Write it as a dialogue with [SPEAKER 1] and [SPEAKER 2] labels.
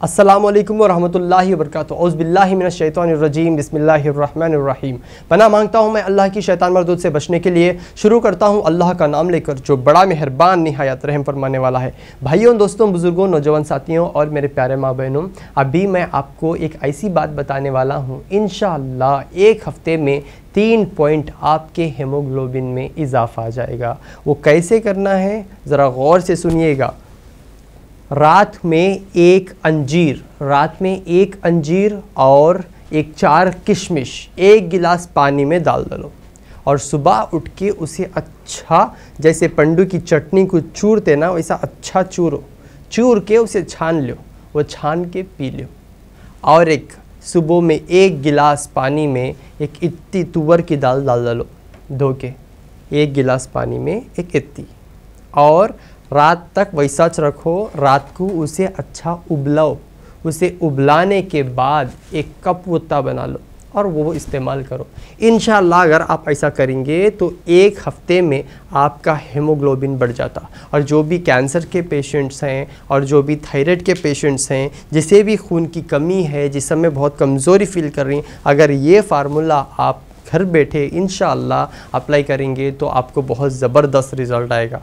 [SPEAKER 1] अस्सलाम वालेकुम वरहमतुल्लाहि वबरकातुहू औज़बिल्लाहिमिनश्शैतानिर्रजीम बिस्मिल्लाहिर्रहमानिर्रहीम पना माँगता हूँ मैं अल्लाह की शैतान मरदूत से बचने के लिए। शुरू करता हूँ अल्लाह का नाम लेकर, जो बड़ा मेहरबान, नहायत रहम फरमाने वाला है। भाइयों, दोस्तों, बुज़ुर्गों, नौजवान साथियों और मेरे प्यारे माँ बहनों, अभी मैं आपको एक ऐसी बात बताने वाला हूँ। इन एक हफ़्ते में तीन पॉइंट आपके हेमोग्लोबिन में इजाफ़ा आ जाएगा। वो कैसे करना है, ज़रा गौर से सुनिएगा। रात में एक अंजीर, रात में एक अंजीर और एक चार किशमिश, एक गिलास पानी में डाल दलो और सुबह उठ के उसे अच्छा जैसे पंडू की चटनी को चूरते ना, वैसा अच्छा चूरो। चूर के उसे छान लो वो छान के पी लो और एक सुबह में एक गिलास पानी में एक इतनी तुवर की दाल डाल दलो धो के। एक गिलास पानी में एक इतनी और रात तक वैसा रखो, रात को उसे अच्छा उबलाओ। उसे उबलाने के बाद एक कप वुत्ता बना लो और वो इस्तेमाल करो। इन अगर आप ऐसा करेंगे तो एक हफ़्ते में आपका हेमोग्लोबिन बढ़ जाता। और जो भी कैंसर के पेशेंट्स हैं और जो भी थायराइड के पेशेंट्स हैं, जिसे भी खून की कमी है, जिस समय बहुत कमज़ोरी फील कर रही हैं, अगर ये फार्मूला आप घर बैठे इन अप्लाई करेंगे तो आपको बहुत ज़बरदस्त रिज़ल्ट आएगा।